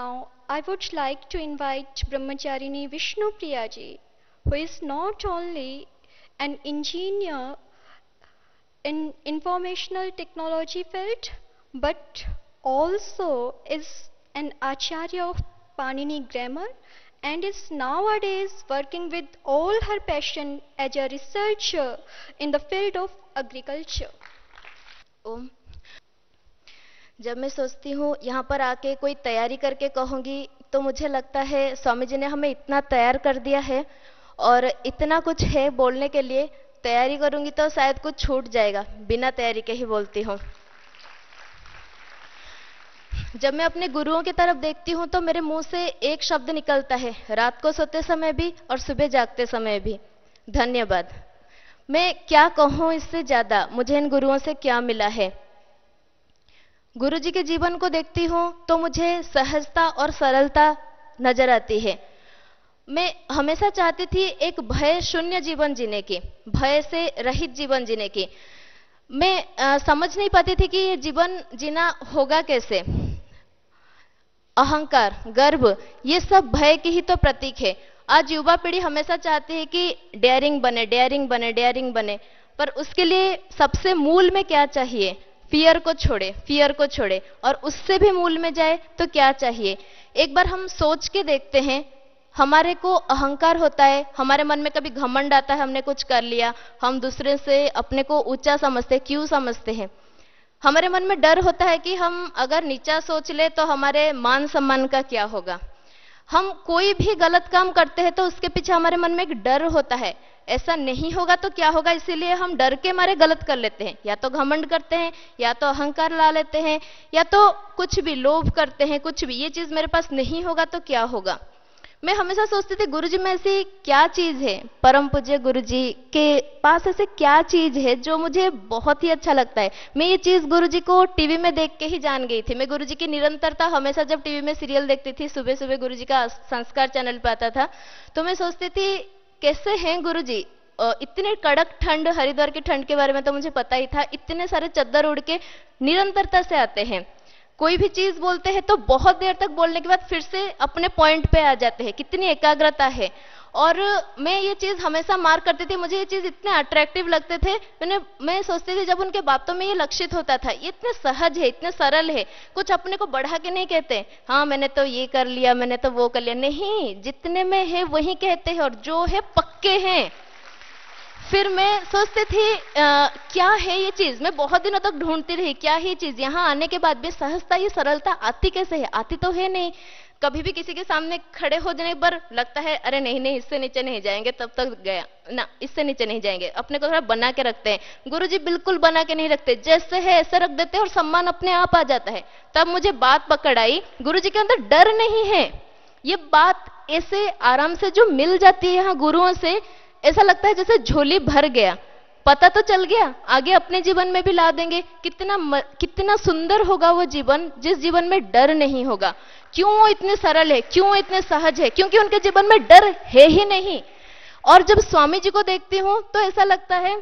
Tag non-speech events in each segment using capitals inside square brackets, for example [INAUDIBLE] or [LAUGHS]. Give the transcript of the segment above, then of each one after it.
Now, I would like to invite Brahmacharini Vishnu Priyaji, who is not only an engineer in informational technology field, but also is an Acharya of Panini grammar and is nowadays working with all her passion as a researcher in the field of agriculture. ओम जब मैं सोचती हूँ, यहाँ पर आके कोई तैयारी करके कहूँगी तो मुझे लगता है स्वामी जी ने हमें इतना तैयार कर दिया है और इतना कुछ है बोलने के लिए, तैयारी करूँगी तो शायद कुछ छूट जाएगा, बिना तैयारी के ही बोलती हूँ। जब मैं अपने गुरुओं की तरफ़ देखती हूँ तो मेरे मुँह से एक शब्द निकलता है, रात को सोते समय भी और सुबह जागते समय भी। धन्यवाद। मैं क्या कहूँ इससे ज़्यादा? मुझे इन गुरुओं से क्या मिला है? गुरु जी के जीवन को देखती हूँ तो मुझे सहजता और सरलता नज़र आती है। मैं हमेशा चाहती थी एक भय शून्य जीवन जीने की भय से रहित जीवन जीने की। मैं आ, समझ नहीं पाती थी कि ये जीवन जीना होगा कैसे। अहंकार गर्भ ये सब भय की ही तो प्रतीक है। आज युवा पीढ़ी हमेशा चाहती है कि डेयरिंग बने डेयरिंग बने डेयरिंग बने पर उसके लिए सबसे मूल में क्या चाहिए? फियर को छोड़े फियर को छोड़े। और उससे भी मूल में जाए तो क्या चाहिए? एक बार हम सोच के देखते हैं, हमारे को अहंकार होता है, हमारे मन में कभी घमंड आता है, हमने कुछ कर लिया, हम दूसरे से अपने को ऊँचा समझते क्यों समझते हैं? हमारे मन में डर होता है कि हम अगर नीचा सोच ले तो हमारे मान सम्मान का क्या होगा? हम कोई भी गलत काम करते हैं तो उसके पीछे हमारे मन में एक डर होता है। ऐसा नहीं होगा तो क्या होगा? इसीलिए हम डर के मारे गलत कर लेते हैं। या तो घमंड करते हैं, या तो अहंकार ला लेते हैं, या तो कुछ भी, लोभ करते हैं, कुछ भी। ये चीज़ मेरे पास नहीं होगा तो क्या होगा? मैं हमेशा सोचती थी, गुरुजी में ऐसी क्या चीज़ है? परम पूज्य गुरुजी के पास ऐसे क्या चीज़ है जो मुझे बहुत ही अच्छा लगता है? मैं ये चीज़ गुरुजी को टीवी में देख के ही जान गई थी। मैं गुरुजी की निरंतरता हमेशा जब टीवी में सीरियल देखती थी सुबह सुबह गुरुजी का संस्कार चैनल पर आता था तो मैं सोचती थी, कैसे हैं गुरु जी इतने कड़क ठंड, हरिद्वार की ठंड के बारे में तो मुझे पता ही था, इतने सारे चद्दर उड़ के निरंतरता से आते हैं। कोई भी चीज़ बोलते हैं तो बहुत देर तक बोलने के बाद फिर से अपने पॉइंट पे आ जाते हैं। कितनी एकाग्रता है। और मैं ये चीज़ हमेशा मार करती थी, मुझे ये चीज़ इतने अट्रैक्टिव लगते थे। मैंने, मैं सोचती थी जब उनके बातों में ये लक्षित होता था, ये इतने सहज है, इतने सरल है, कुछ अपने को बढ़ा के नहीं कहते। हाँ मैंने तो ये कर लिया, मैंने तो वो कर लिया। नहीं, जितने में है वही कहते हैं और जो है पक्के हैं। फिर मैं सोचती थी आ, क्या है ये चीज़? मैं बहुत दिनों तक ढूंढती रही क्या है ये चीज़? यहाँ आने के बाद भी सहजता ये सरलता आती कैसे है? आती तो है नहीं। कभी भी किसी के सामने खड़े हो जाने पर लगता है अरे नहीं नहीं इससे नीचे नहीं जाएँगे तब तक गया। ना इससे नीचे नहीं जाएँगे। अपने को थोड़ा बना के रखते हैं। गुरु जी बिल्कुल बना के नहीं रखते। जैसे है ऐसे रख देते और सम्मान अपने आप आ जाता है। तब मुझे बात पकड़ आई गुरु जी के अंदर डर नहीं है। ये बात ऐसे आराम से जो मिल जाती है यहाँ गुरुओं से ऐसा लगता है जैसे झोली भर गया। पता तो चल गया आगे अपने जीवन में भी ला देंगे। कितना म, कितना सुंदर होगा वो जीवन जिस जीवन में डर नहीं होगा। क्यों वो इतने सरल है? क्यों इतने सहज है? क्योंकि उनके जीवन में डर है ही नहीं। और जब स्वामी जी को देखती हूँ तो ऐसा लगता है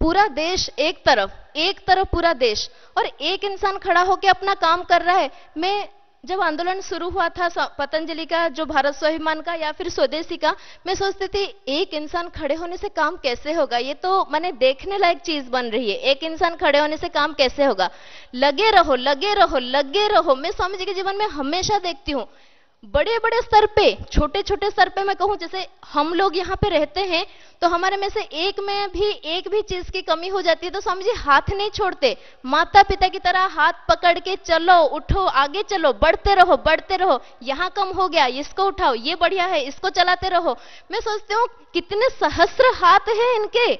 पूरा देश एक तरफ़ एक तरफ़ पूरा देश। और एक इंसान खड़ा होकर अपना काम कर रहा है। मैं जब आंदोलन शुरू हुआ था पतंजलि का, जो भारत स्वाभिमान का या फिर स्वदेशी का, मैं सोचती थी, एक इंसान खड़े होने से काम कैसे होगा? ये तो मैंने देखने लायक चीज़ बन रही है। एक इंसान खड़े होने से काम कैसे होगा? लगे रहो लगे रहो लगे रहो। मैं स्वामी जी के जीवन में हमेशा देखती हूँ बड़े बड़े स्तर पे छोटे छोटे स्तर पे मैं कहूँ, जैसे हम लोग यहाँ पे रहते हैं तो हमारे में से एक में भी, एक भी चीज़ की कमी हो जाती है तो स्वामी जी हाथ नहीं छोड़ते। माता पिता की तरह हाथ पकड़ के चलो, उठो, आगे चलो, बढ़ते रहो बढ़ते रहो, यहाँ कम हो गया, इसको उठाओ, ये बढ़िया है, इसको चलाते रहो। मैं सोचती हूँ, कितने सहस्र हाथ है इनके,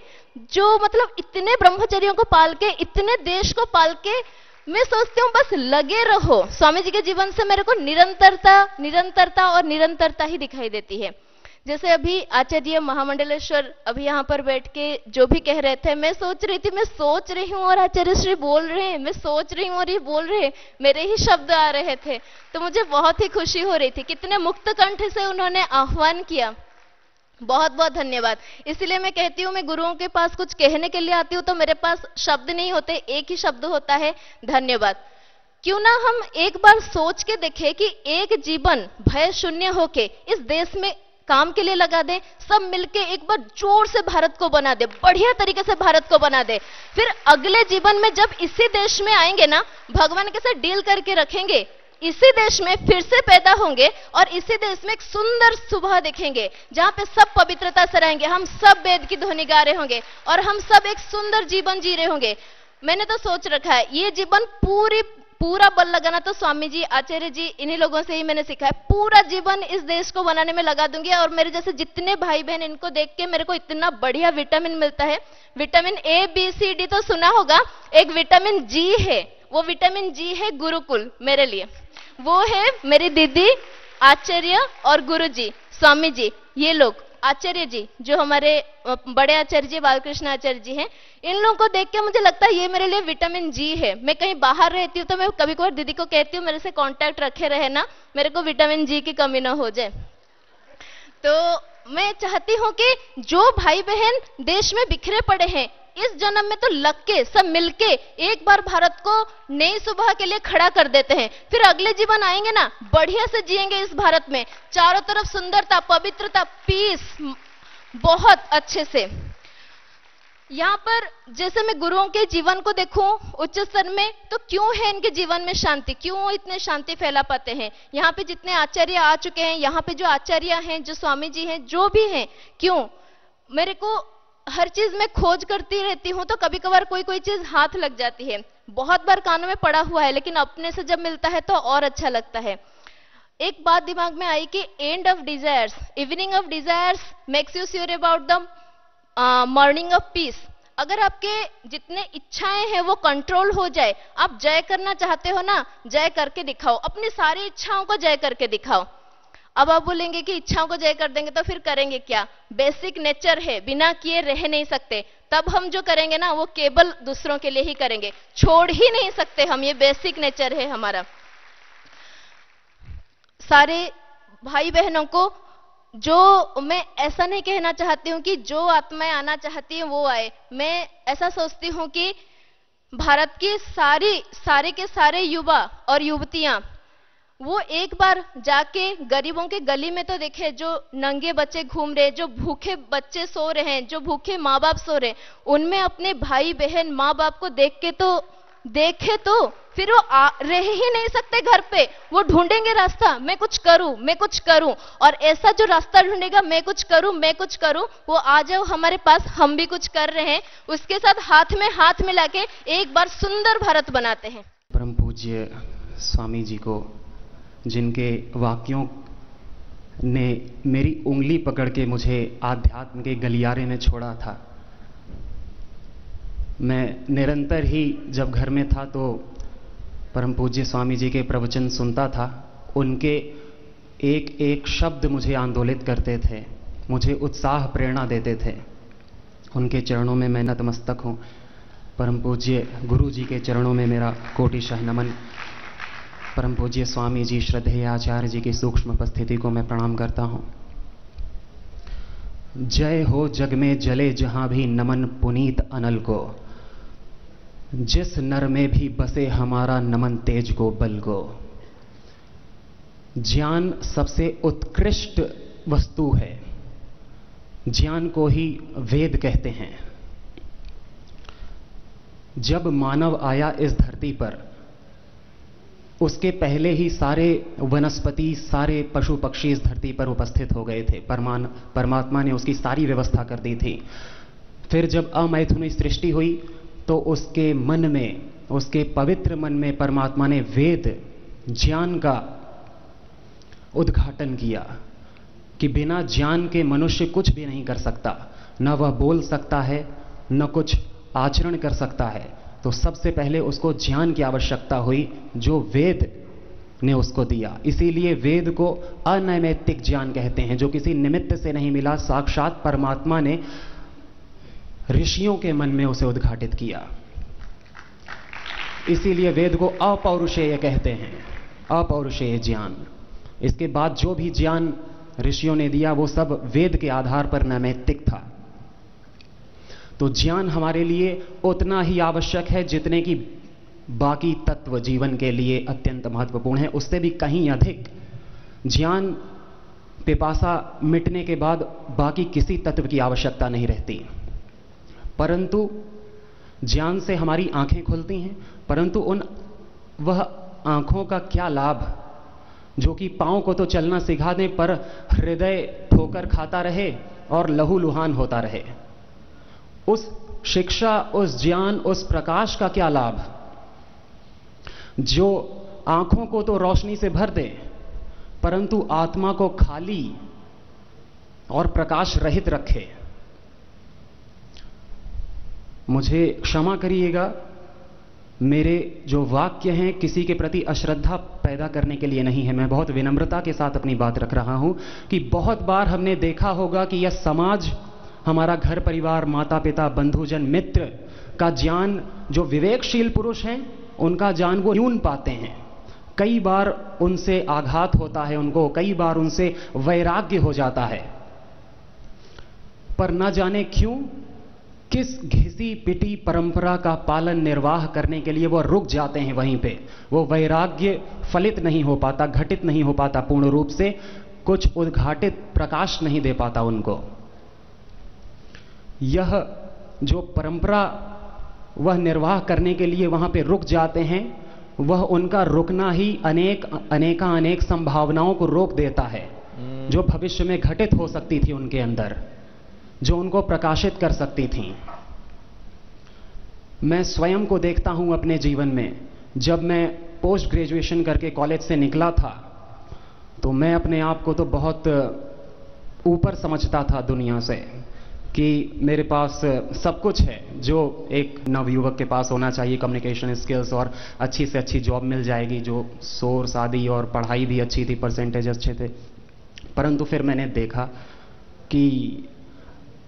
जो मतलब इतने ब्रह्मचर्यों को पाल के, इतने देश को पाल के मैं सोचती हूँ, बस लगे रहो। स्वामी जी के जीवन से मेरे को निरंतरता निरंतरता और निरंतरता ही दिखाई देती है। जैसे अभी आचार्य महामंडलेश्वर अभी यहाँ पर बैठ के जो भी कह रहे थे, मैं सोच रही थी, मैं सोच रही हूँ और आचार्य श्री बोल रहे हैं, मैं सोच रही हूँ और ये बोल रहे हैं, मेरे ही शब्द आ रहे थे। तो मुझे बहुत ही खुशी हो रही थी। कितने मुक्त कंठ से उन्होंने आह्वान किया। बहुत बहुत धन्यवाद। इसलिए मैं कहती हूँ, मैं गुरुओं के पास कुछ कहने के लिए आती हूँ तो मेरे पास शब्द नहीं होते, एक ही शब्द होता है, धन्यवाद। क्यों ना हम एक बार सोच के देखें कि एक जीवन भय शून्य होके इस देश में काम के लिए लगा दे, सब मिलके एक बार ज़ोर से भारत को बना दे, बढ़िया तरीके से भारत को बना दे। फिर अगले जीवन में जब इसी देश में आएँगे ना, भगवान के साथ डील करके रखेंगे इसी देश में फिर से पैदा होंगे और इसी देश में एक सुंदर सुबह देखेंगे, जहाँ पे सब पवित्रता से रहेंगे। हम सब वेद की ध्वनि गा रहे होंगे और हम सब एक सुंदर जीवन जी रहे होंगे। मैंने तो सोच रखा है, ये जीवन पूरी, पूरा बल लगाना तो स्वामी जी, आचार्य जी, इन्हीं लोगों से ही मैंने सीखा है। पूरा जीवन इस देश को बनाने में लगा दूँगी और मेरे जैसे जितने भाई बहन इनको देख के मेरे को इतना बढ़िया विटामिन मिलता है। Vitamin A B C D तो सुना होगा, एक विटामिन जी है, वो विटामिन जी है गुरुकुल मेरे लिए। वो है मेरी दीदी, आचार्य और गुरु जी स्वामी जी ये लोग आचार्य जी जो हमारे बड़े आचार्य जी बालकृष्ण आचार्य जी हैं, इन लोगों को देख के मुझे लगता है ये मेरे लिए विटामिन जी है। मैं कहीं बाहर रहती हूँ तो मैं कभी कभार दीदी को कहती हूँ, मेरे से कांटेक्ट रखे रहे ना, मेरे को विटामिन जी की कमी ना हो जाए। तो मैं चाहती हूँ कि जो भाई बहन देश में बिखरे पड़े हैं इस जन्म में तो लग के, सब मिलके एक बार भारत को नई सुबह के लिए खड़ा कर देते हैं। फिर अगले जीवन आएँगे ना, बढ़िया से जिएँगे इस भारत में। चारों तरफ़ सुंदरता, पवित्रता पीस बहुत अच्छे से। यहाँ पर जैसे मैं गुरुओं के जीवन को देखूँ, उच्च स्तर में तो क्यों है इनके जीवन में शांति? क्यों इतने शांति फैला पाते हैं? यहाँ पे जितने आचार्य आ चुके हैं, यहाँ पे जो आचार्य हैं, जो स्वामी जी हैं, जो भी हैं, क्यों? मेरे को हर चीज़ में खोज करती रहती हूँ तो कभी कभार कोई कोई चीज़ हाथ लग जाती है। बहुत बार कानों में पड़ा हुआ है, लेकिन अपने से जब मिलता है तो और अच्छा लगता है। एक बात दिमाग में आई कि end of desires evening of desires makes you sure about the morning of peace अगर आपके जितने इच्छाएँ हैं वो कंट्रोल हो जाए, आप जय करना चाहते हो ना, जय करके दिखाओ। अपनी सारी इच्छाओं को जय करके दिखाओ। अब आप बोलेंगे कि इच्छाओं को जय कर देंगे तो फिर करेंगे क्या? बेसिक नेचर है, बिना किए रह नहीं सकते। तब हम जो करेंगे ना, वो केवल दूसरों के लिए ही करेंगे। छोड़ ही नहीं सकते हम, ये बेसिक नेचर है हमारा। सारे भाई बहनों को जो मैं ऐसा नहीं कहना चाहती हूँ कि जो आत्माएँ आना चाहती हैं, वो आए। मैं ऐसा सोचती हूँ कि भारत की सारी, सारे के सारे युवा और युवतियाँ वो एक बार जाके गरीबों के गली में तो देखे जो नंगे बच्चे घूम रहे जो भूखे बच्चे सो रहे हैं जो भूखे माँ बाप सो रहे उनमें अपने भाई बहन माँ बाप को देख के तो देखे तो फिर वो आ, रह ही नहीं सकते घर पे। वो ढूंढेंगे रास्ता मैं कुछ करूँ मैं कुछ करूँ और ऐसा जो रास्ता ढूंढेगा मैं कुछ करूँ मैं कुछ करूँ वो आ जाओ हमारे पास हम भी कुछ कर रहे हैं। उसके साथ हाथ में हाथ मिला के एक बार सुंदर भारत बनाते हैं। परम पूज्य स्वामी जी को जिनके वाक्यों ने मेरी उंगली पकड़ के मुझे आध्यात्म के गलियारे में छोड़ा था। मैं निरंतर ही जब घर में था तो परम पूज्य स्वामी जी के प्रवचन सुनता था। उनके एक एक शब्द मुझे आंदोलित करते थे, मुझे उत्साह प्रेरणा देते थे। उनके चरणों में मैं नतमस्तक हूँ। परम पूज्य गुरु जी के चरणों में मेरा कोटिशह नमन परम पूज्य स्वामी जी श्रद्धेय आचार्य जी की सूक्ष्म उपस्थिति को मैं प्रणाम करता हूँ। जय हो जग में जले जहाँ भी नमन पुनीत अनल को। जिस नर में भी बसे हमारा नमन तेज को बल को। ज्ञान सबसे उत्कृष्ट वस्तु है। ज्ञान को ही वेद कहते हैं। जब मानव आया इस धरती पर उसके पहले ही सारे वनस्पति, सारे पशु पक्षी इस धरती पर उपस्थित हो गए थे। परमान, परमात्मा ने उसकी सारी व्यवस्था कर दी थी। फिर जब अमैथुनी सृष्टि हुई तो उसके मन में, उसके पवित्र मन में परमात्मा ने वेद, ज्ञान का उद्घाटन किया कि बिना ज्ञान के मनुष्य कुछ भी नहीं कर सकता। न वह बोल सकता है, न कुछ आचरण कर सकता है। तो सबसे पहले उसको ज्ञान की आवश्यकता हुई, जो वेद ने उसको दिया। इसीलिए वेद को अनैमित्तिक ज्ञान कहते हैं, जो किसी निमित्त से नहीं मिला, साक्षात परमात्मा ने ऋषियों के मन में उसे उद्घाटित किया। इसीलिए वेद को अपौरुषेय कहते हैं, अपौरुषेय ज्ञान। इसके बाद जो भी ज्ञान ऋषियों ने दिया, वो सब वेद के आधार पर नैमित्तिक था। तो ज्ञान हमारे लिए उतना ही आवश्यक है जितने की बाकी तत्व जीवन के लिए अत्यंत महत्वपूर्ण है। उससे भी कहीं अधिक ज्ञान पिपासा मिटने के बाद बाकी किसी तत्व की आवश्यकता नहीं रहती। परंतु ज्ञान से हमारी आँखें खुलती हैं, परंतु उन वह आँखों का क्या लाभ? जो कि पाँव को तो चलना सिखा दें, पर हृदय ठोकर खाता रहे और लहू लुहान होता रहे। उस शिक्षा, उस ज्ञान, उस प्रकाश का क्या लाभ? जो आँखों को तो रोशनी से भर दे, परंतु आत्मा को खाली और प्रकाश रहित रखे। मुझे क्षमा करिएगा, मेरे जो वाक्य हैं किसी के प्रति अश्रद्धा पैदा करने के लिए नहीं है। मैं बहुत विनम्रता के साथ अपनी बात रख रहा हूँ कि बहुत बार हमने देखा होगा कि यह समाज हमारा घर परिवार माता पिता बंधुजन, मित्र का ज्ञान जो विवेकशील पुरुष हैं, उनका ज्ञान वो न्यून पाते हैं। कई बार उनसे आघात होता है उनको, कई बार उनसे वैराग्य हो जाता है। पर न जाने क्यों, किस घिसी पिटी परंपरा का पालन निर्वाह करने के लिए वो रुक जाते हैं वहीं पे। वो वैराग्य फलित नहीं हो पाता, घटित नहीं हो पाता, पूर्ण रूप से कुछ उद्घाटित प्रकाश नहीं दे पाता उनको। यह जो परंपरा वह निर्वाह करने के लिए वहाँ पे रुक जाते हैं वह उनका रुकना ही अनेक अनेका अनेक संभावनाओं को रोक देता है जो भविष्य में घटित हो सकती थी उनके अंदर जो उनको प्रकाशित कर सकती थी। मैं स्वयं को देखता हूँ अपने जीवन में जब मैं पोस्ट ग्रेजुएशन करके कॉलेज से निकला था तो मैं अपने आप को तो बहुत ऊपर समझता था दुनिया से। कि मेरे पास सब कुछ है जो एक नवयुवक के पास होना चाहिए कम्युनिकेशन स्किल्स और अच्छी से अच्छी जॉब मिल जाएगी, जो सोर्स आदि और पढ़ाई भी अच्छी थी परसेंटेज अच्छे थे। परंतु फिर मैंने देखा कि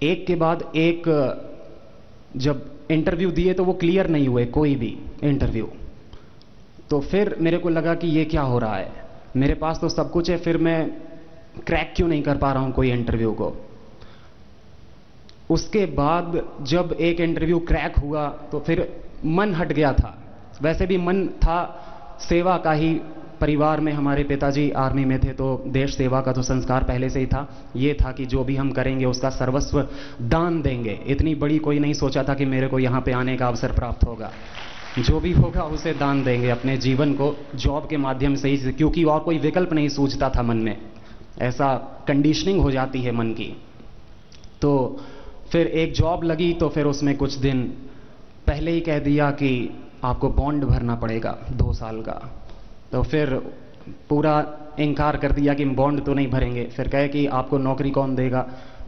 एक के बाद एक, जब इंटरव्यू दिए तो वो क्लियर नहीं हुए, कोई भी इंटरव्यू तो फिर मेरे को लगा कि ये क्या हो रहा है? मेरे पास तो सब कुछ है, फिर मैं क्रैक क्यों नहीं कर पा रहा हूँ कोई इंटरव्यू को? उसके बाद जब एक इंटरव्यू क्रैक हुआ तो फिर मन हट गया था। वैसे भी मन था सेवा का ही परिवार में, हमारे पिताजी आर्मी में थे तो देश सेवा का तो संस्कार पहले से ही था। ये था कि जो भी हम करेंगे, उसका सर्वस्व दान देंगे। इतनी बड़ी कोई नहीं सोचा था कि मेरे को यहाँ पे आने का अवसर प्राप्त होगा। जो भी होगा, उसे दान देंगे अपने जीवन को जॉब के माध्यम से ही, क्योंकि और कोई विकल्प नहीं सूझता था मन में। ऐसा कंडीशनिंग हो जाती है मन की। तो फिर एक जॉब लगी तो फिर उसमें कुछ दिन पहले ही कह दिया कि आपको बॉन्ड भरना पड़ेगा, दो साल का। तो फिर पूरा इनकार कर दिया कि बॉन्ड तो नहीं भरेंगे। फिर कहे कि आपको नौकरी कौन देगा?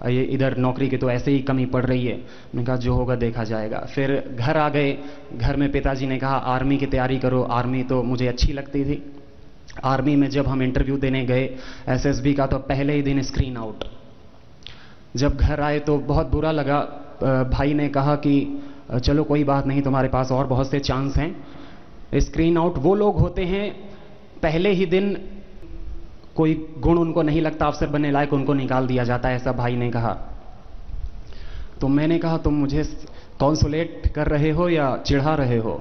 ये इधर नौकरी की तो ऐसे ही कमी पड़ रही है। मैंने कहा, जो होगा देखा जाएगा। फिर घर आ गए। घर में पिताजी ने कहा आर्मी की तैयारी करो। आर्मी तो मुझे अच्छी लगती थी। आर्मी में जब हम इंटरव्यू देने गए एसएसबी का तो पहले ही दिन स्क्रीन आउट जब घर आए तो बहुत बुरा लगा। भाई ने कहा कि चलो कोई बात नहीं, तुम्हारे पास और बहुत से चांस हैं। स्क्रीन आउट वो लोग होते हैं, पहले ही दिन कोई गुण उनको नहीं लगता अफसर बनने लायक उनको निकाल दिया जाता है, ऐसा भाई ने कहा। तो मैंने कहा, तुम मुझे कॉन्सुलेट कर रहे हो या चिढ़ा रहे हो?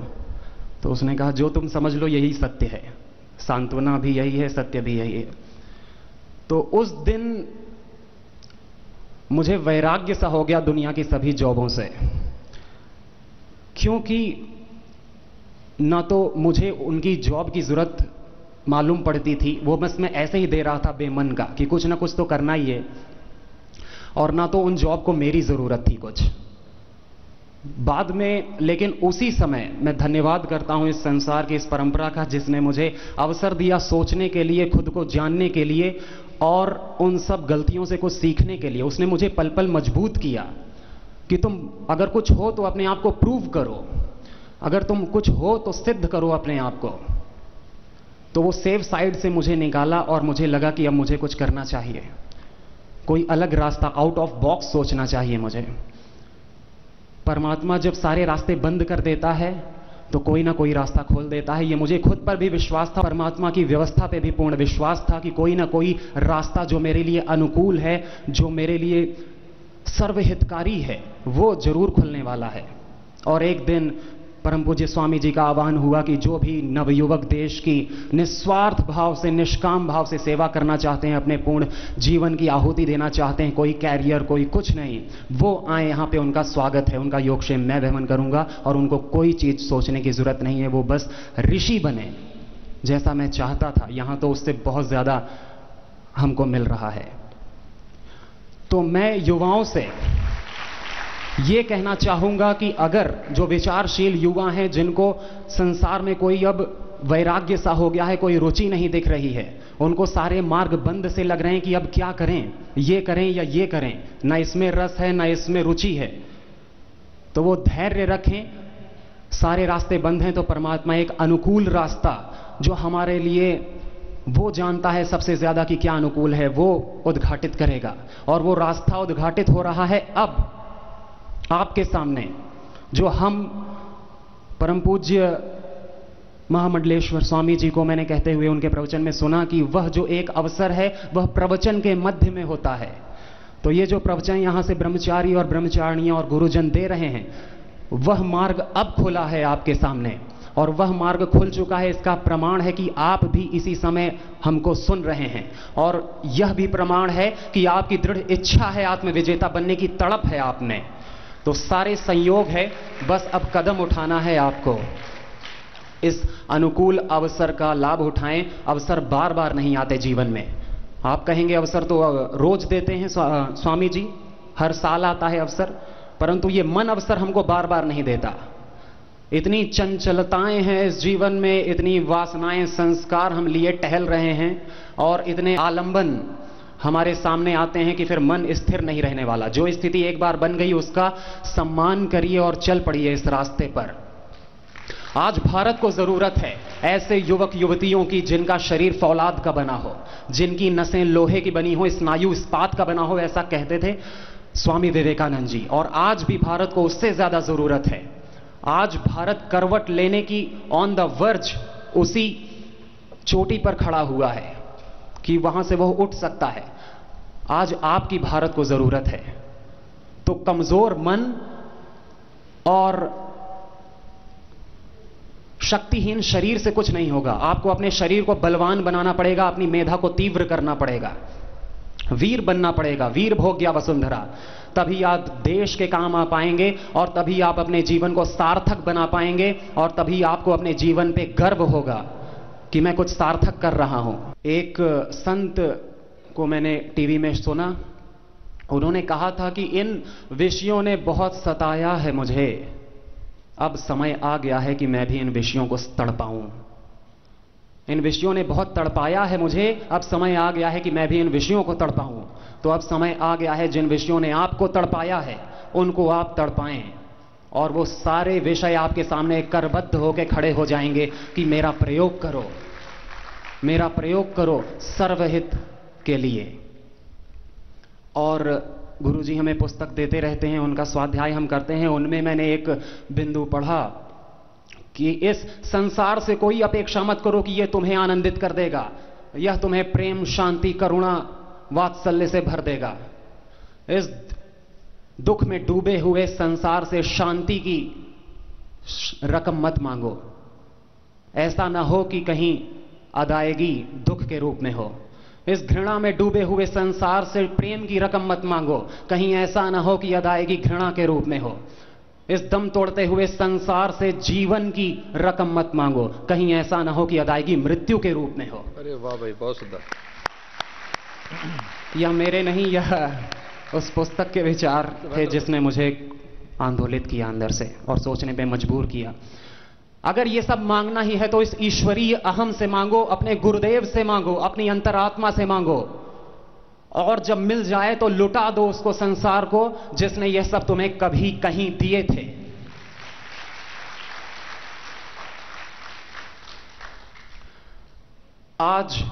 तो उसने कहा, जो तुम समझ लो, यही सत्य है। सांत्वना भी यही है, सत्य भी यही है। तो उस दिन मुझे वैराग्य सा हो गया दुनिया की सभी जॉबों से। क्योंकि ना तो मुझे उनकी जॉब की ज़रूरत मालूम पड़ती थी, वो बस मैं ऐसे ही दे रहा था बेमन का कि कुछ ना कुछ तो करना ही है। और ना तो उन जॉब को मेरी ज़रूरत थी कुछ। बाद में, लेकिन उसी समय मैं धन्यवाद करता हूँ इस संसार की इस परंपरा का, जिसने मुझे अवसर दिया सोचने के लिए, खुद को जानने के लिए, और उन सब गलतियों से कुछ सीखने के लिए। उसने मुझे पल पल मज़बूत किया कि तुम अगर कुछ हो तो अपने आप को प्रूव करो। अगर तुम कुछ हो तो सिद्ध करो अपने आप को। तो वो सेफ़ साइड से मुझे निकाला और मुझे लगा कि अब मुझे कुछ करना चाहिए। कोई अलग रास्ता आउट ऑफ़ बॉक्स सोचना चाहिए मुझे। परमात्मा जब सारे रास्ते बंद कर देता है तो कोई ना कोई रास्ता खोल देता है। ये मुझे खुद पर भी विश्वास था, परमात्मा की व्यवस्था पे भी पूर्ण विश्वास था कि कोई ना कोई रास्ता जो मेरे लिए अनुकूल है, जो मेरे लिए सर्वहितकारी है, वो ज़रूर खुलने वाला है। और एक दिन परम पूज्य स्वामी जी का आह्वान हुआ कि जो भी नवयुवक देश की निस्वार्थ भाव से, निष्काम भाव से सेवा करना चाहते हैं, अपने पूर्ण जीवन की आहुति देना चाहते हैं, कोई कैरियर, कोई कुछ नहीं, वो आए यहाँ पे, उनका स्वागत है, उनका योगक्षेम मैं वहमन करूँगा और उनको कोई चीज़ सोचने की ज़रूरत नहीं है, वो बस ऋषि बने, जैसा मैं चाहता था। यहाँ तो उससे बहुत ज़्यादा हमको मिल रहा है। तो मैं युवाओं से ये कहना चाहूँगा कि अगर जो विचारशील युवा हैं, जिनको संसार में कोई अब वैराग्य सा हो गया है, कोई रुचि नहीं दिख रही है, उनको सारे मार्ग बंद से लग रहे हैं कि अब क्या करें, ये करें या ये करें, ना इसमें रस है, ना इसमें रुचि है। तो वो धैर्य रखें, सारे रास्ते बंद हैं तो परमात्मा एक अनुकूल रास्ता, जो हमारे लिए वो जानता है सबसे ज़्यादा कि क्या अनुकूल है, वो उद्घाटित करेगा। और वो रास्ता उद्घाटित हो रहा है अब। आपके सामने, जो हम परम पूज्य महामंडलेश्वर स्वामी जी को मैंने कहते हुए उनके प्रवचन में सुना कि वह जो एक अवसर है, वह प्रवचन के मध्य में होता है। तो ये जो प्रवचन यहाँ से ब्रह्मचारी और ब्रह्मचारिणियाँ और गुरुजन दे रहे हैं, वह मार्ग अब खुला है आपके सामने, और वह मार्ग खुल चुका है। इसका प्रमाण है कि आप भी इसी समय हमको सुन रहे हैं, और यह भी प्रमाण है कि आपकी दृढ़ इच्छा है आत्मविजेता बनने की, तड़प है आप में। तो सारे संयोग है, बस अब कदम उठाना है आपको। इस अनुकूल अवसर का लाभ उठाएँ, अवसर बार बार नहीं आते जीवन में। आप कहेंगे, अवसर तो रोज देते हैं स्वामी जी, हर साल आता है अवसर, परंतु ये मन अवसर हमको बार बार नहीं देता। इतनी चंचलताएँ हैं इस जीवन में, इतनी वासनाएँ, संस्कार हम लिए टहल रहे हैं, और इतने आलंबन हमारे सामने आते हैं कि फिर मन स्थिर नहीं रहने वाला। जो स्थिति एक बार बन गई, उसका सम्मान करिए और चल पड़िए इस रास्ते पर। आज भारत को ज़रूरत है ऐसे युवक युवतियों की जिनका शरीर फौलाद का बना हो, जिनकी नसें लोहे की बनी हो, स्नायु इस्पात का बना हो, ऐसा कहते थे स्वामी विवेकानंद जी। और आज भी भारत को उससे ज़्यादा ज़रूरत है। आज भारत करवट लेने की ऑन द वर्ज उसी चोटी पर खड़ा हुआ है। कि वहाँ से वह उठ सकता है। आज आपकी भारत को ज़रूरत है। तो कमज़ोर मन और शक्तिहीन शरीर से कुछ नहीं होगा। आपको अपने शरीर को बलवान बनाना पड़ेगा, अपनी मेधा को तीव्र करना पड़ेगा। वीर बनना पड़ेगा। वीर भोग गया वसुंधरा। तभी आप देश के काम आ पाएँगे और तभी आप अपने जीवन को सार्थक बना पाएँगे और तभी आपको अपने जीवन पे गर्व होगा। कि मैं कुछ सार्थक कर रहा हूँ। एक संत को मैंने टीवी में सुना। उन्होंने कहा था कि इन विषयों ने बहुत सताया है मुझे। अब समय आ गया है कि मैं भी इन विषयों को तड़पाऊं। इन विषयों ने बहुत तड़पाया है मुझे। अब समय आ गया है कि मैं भी इन विषयों को तड़पाऊं। तो अब समय आ गया है जिन विषयों ने आपको तड़पाया है, उनको आप तड़पाएँ। और वो सारे विषय आपके सामने करबद्ध होकर खड़े हो जाएँगे कि मेरा प्रयोग करो, मेरा प्रयोग करो सर्वहित के लिए। और गुरुजी हमें पुस्तक देते रहते हैं, उनका स्वाध्याय हम करते हैं। उनमें मैंने एक बिंदु पढ़ा कि इस संसार से कोई अपेक्षा मत करो कि यह तुम्हें आनंदित कर देगा। यह तुम्हें प्रेम, शांति, करुणा, वात्सल्य से भर देगा। इस दुख में डूबे हुए संसार से शांति की रकम मत मांगो। ऐसा ना हो कि कहीं अदायगी दुख के रूप में हो। इस घृणा में डूबे हुए संसार से प्रेम की रकम मत मांगो। कहीं ऐसा ना हो कि अदायगी घृणा के रूप में हो। इस दम तोड़ते हुए संसार से जीवन की रकम मत मांगो। कहीं ऐसा ना हो कि अदायगी मृत्यु के रूप में हो। अरे वाह भाई बहुत सुंदर। यह मेरे नहीं यह उस पुस्तक के विचार थे जिसने मुझे आंदोलित किया अंदर से और सोचने पे मजबूर किया। अगर ये सब मांगना ही है तो इस ईश्वरीय अहम से मांगो अपने गुरुदेव से मांगो अपनी अंतरात्मा से मांगो। और जब मिल जाए तो लुटा दो उसको संसार को जिसने यह सब तुम्हें कभी कहीं दिए थे। आज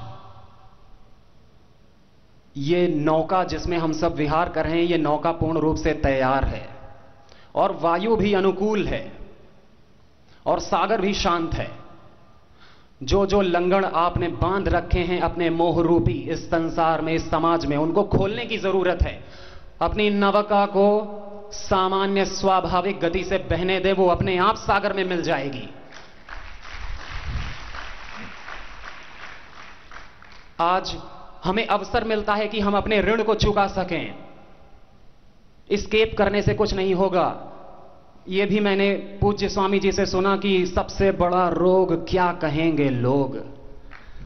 ये नौका जिसमें हम सब विहार कर रहे हैं, ये नौका पूर्ण रूप से तैयार है। और वायु भी अनुकूल है, और सागर भी शांत है। जो जो लंगड़ आपने बाँध रखे हैं अपने मोह रूपी इस संसार में, इस समाज में, उनको खोलने की ज़रूरत है। अपनी नवका को सामान्य स्वाभाविक गति से बहने दे, वो अपने आप सागर में मिल जाएगी। आज हमें अवसर मिलता है कि हम अपने ऋण को चुका सकें। स्केप करने से कुछ नहीं होगा। यह भी मैंने पूज्य स्वामी जी से सुना कि सबसे बड़ा रोग क्या कहेंगे लोग?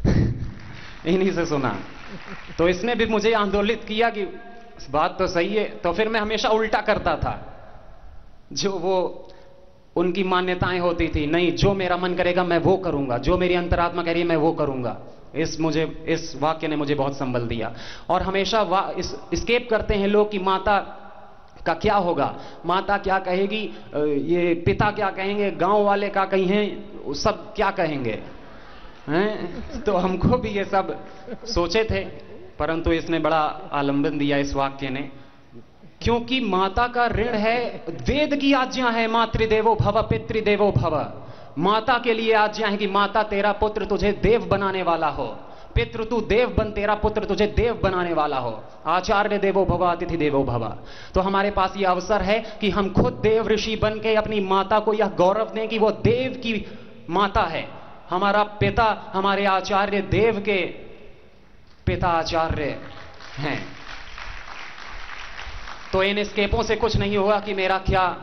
[LAUGHS] इन्हीं से सुना। तो इसने भी मुझे आंदोलित किया कि बात तो सही है। तो फिर मैं हमेशा उल्टा करता था। जो वो, उनकी मान्यताएँ होती थी, नहीं, जो मेरा मन करेगा मैं वो करूँगा। जो मेरी अंतरात्मा कह रही है मैं वो करूँगा। इस मुझे, इस वाक्य ने मुझे बहुत संबल दिया। और हमेशा इस स्केप करते हैं लोग कि माता का क्या होगा? माता क्या कहेगी? ये पिता क्या कहेंगे? गाँव वाले का कहीं कहें सब क्या कहेंगे? हैं? तो हमको भी ये सब सोचे थे, परंतु इसने बड़ा आलंबन दिया इस वाक्य ने। क्योंकि माता का ऋण है, वेद की आज्ञा है, मातृदेवो भव, पितृदेवो भव। माता के लिए आज्ञा है कि माता तेरा पुत्र तुझे देव बनाने वाला हो। पितृ, तू देव बन, तेरा पुत्र तुझे देव बनाने वाला हो। आचार्य देवो भवा, अतिथि देवो भवा। तो हमारे पास यह अवसर है कि हम खुद देव ऋषि बन के अपनी माता को यह गौरव दें कि वो देव की माता है। हमारा पिता, हमारे आचार्य देव के पिता आचार्य हैं। तो इन स्केपों से कुछ नहीं होगा कि मेरा क्या,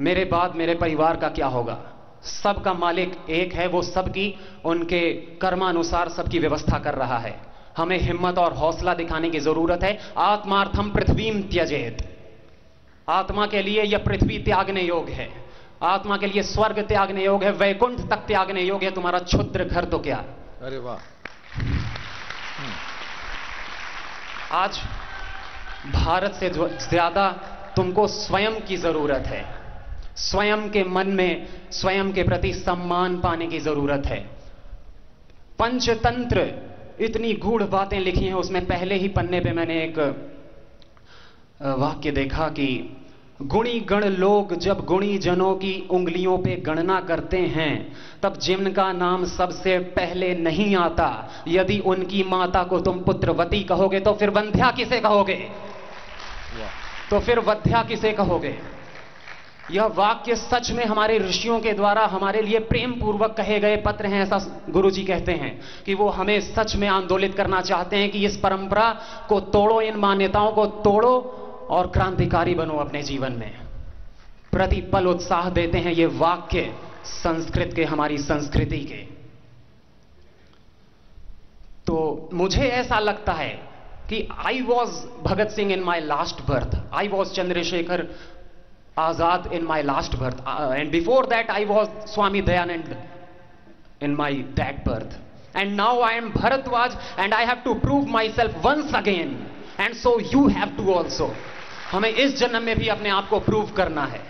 मेरे बाद मेरे परिवार का क्या होगा। सबका मालिक एक है वो सबकी उनके कर्मानुसार सबकी व्यवस्था कर रहा है। हमें हिम्मत और हौसला दिखाने की ज़रूरत है। आत्मार्थम पृथ्वीम त्यजेत। आत्मा के लिए यह पृथ्वी त्यागने योग है। आत्मा के लिए स्वर्ग त्यागने योग है। वैकुंठ तक त्यागने योग है। तुम्हारा क्षुद्र घर तो क्या? अरे वाह। आज भारत से ज़्यादा तुमको स्वयं की ज़रूरत है। स्वयं के मन में स्वयं के प्रति सम्मान पाने की ज़रूरत है। पंचतंत्र इतनी गूढ़ बातें लिखी हैं उसमें पहले ही पन्ने पे मैंने एक वाक्य देखा कि गुणी गण लोग जब गुणी जनों की उंगलियों पे गणना करते हैं तब जिनका नाम सबसे पहले नहीं आता यदि उनकी माता को तुम पुत्रवती कहोगे तो फिर वंध्या किसे कहोगे? तो फिर वध्या किसे कहोगे? यह वाक्य सच में हमारे ऋषियों के द्वारा हमारे लिए प्रेम पूर्वक कहे गए पत्र हैं, ऐसा गुरु जी कहते हैं कि वो हमें सच में आंदोलित करना चाहते हैं कि इस परंपरा को तोड़ो, इन मान्यताओं को तोड़ो और क्रांतिकारी बनो अपने जीवन में। प्रतिपल उत्साह देते हैं ये वाक्य संस्कृत के, हमारी संस्कृति के। तो मुझे ऐसा लगता है कि I was Bhagat Singh in my last birth I was Chandrashekhar Azad in my last birth. Uh, and before that, I was Swami Dayanand in my that birth. And now I am Bharatwaj and I have to prove myself once again. And so you have to also. हमें इस जन्म में भी अपने आप को prove करना है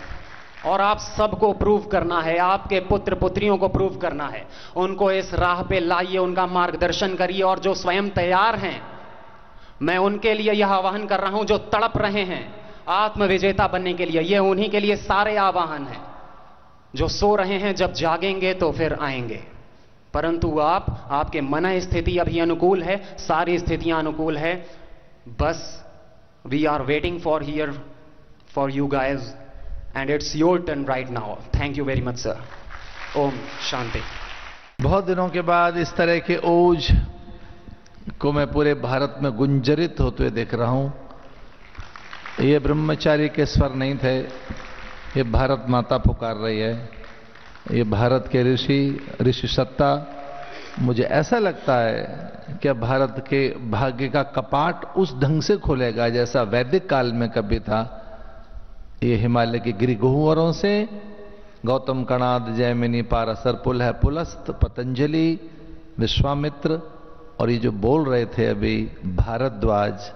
और आप सबको प्रूव करना है आपके पुत्र पुत्रियों को प्रूव करना है उनको इस राह पे लाइए उनका मार्गदर्शन करिए और जो स्वयं तैयार हैं मैं उनके लिए यह आह्वान कर रहा हूँ जो तड़प रहे हैं आत्मविजेता बनने के लिए, ये उन्हीं के लिए सारे आवाहन हैं। जो सो रहे हैं, जब जागेंगे तो फिर आएँगे। परंतु आप, आपके मन स्थिति अभी अनुकूल है, सारी स्थितियाँ अनुकूल है। बस we are waiting for here for you guys and it's your turn right now thank you very much sir Om Shanti बहुत दिनों के बाद इस तरह के ओज को मैं पूरे भारत में गुंजरित होते हुए देख रहा हूँ। ये ब्रह्मचारी के स्वर नहीं थे, ये भारत माता पुकार रही है। ये भारत के ऋषि ऋषि सत्ता, मुझे ऐसा लगता है कि भारत के भाग्य का कपाट उस ढंग से खोलेगा जैसा वैदिक काल में कभी था। ये हिमालय के गिरिगुहवरों से, गौतम कणाद जयमिनी पारासर पुल है पुलस्त, पतंजलि, विश्वामित्र, और ये जो बोल रहे थे अभी भारद्वाज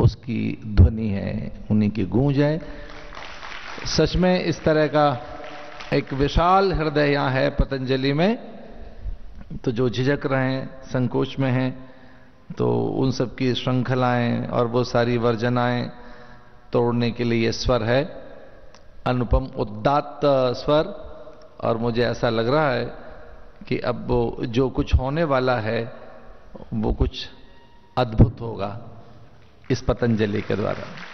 उसकी ध्वनि है, उन्हीं की गूंज है। सच में इस तरह का एक विशाल हृदय यहाँ है पतंजलि में। तो जो झिझक रहे हैं, संकोच में हैं तो उन सब की श्रृंखलाएँ और वो सारी वर्जनाएँ तोड़ने के लिए स्वर है। अनुपम उदात्त स्वर। और मुझे ऐसा लग रहा है कि अब वो जो कुछ होने वाला है, वो कुछ अद्भुत होगा। इस पतंजलि के द्वारा।